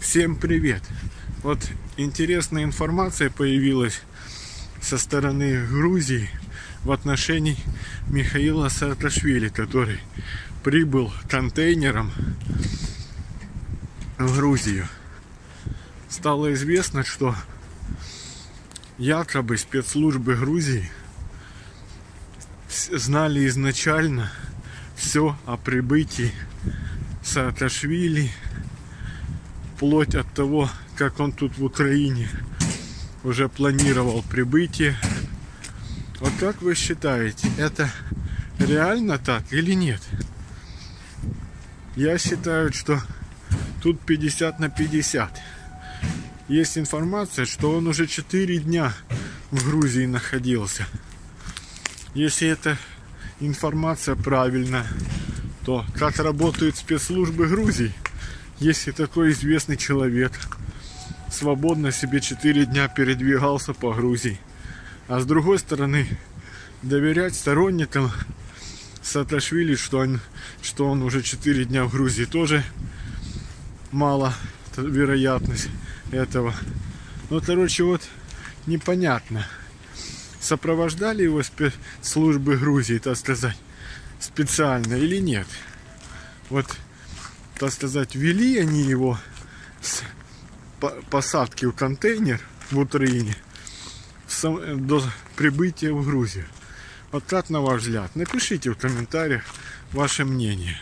Всем привет! Вот интересная информация появилась со стороны Грузии в отношении Михаила Саакашвили, который прибыл контейнером в Грузию. Стало известно, что якобы спецслужбы Грузии знали изначально все о прибытии Саакашвили, вплоть от того, как он тут в Украине уже планировал прибытие. Вот как вы считаете, это реально так или нет? Я считаю, что тут 50 на 50. Есть информация, что он уже 4 дня в Грузии находился. Если эта информация правильная, то как работают спецслужбы Грузии, если такой известный человек свободно себе 4 дня передвигался по Грузии. А с другой стороны, доверять сторонникам Саакашвили, что он, что он уже 4 дня в Грузии, тоже мало вероятность этого. Ну, короче, вот непонятно. Сопровождали его спецслужбы Грузии, так сказать, специально или нет. Вот, так сказать, вели они его с посадки в контейнер в Украине до прибытия в Грузию. Вот как на ваш взгляд? Напишите в комментариях ваше мнение.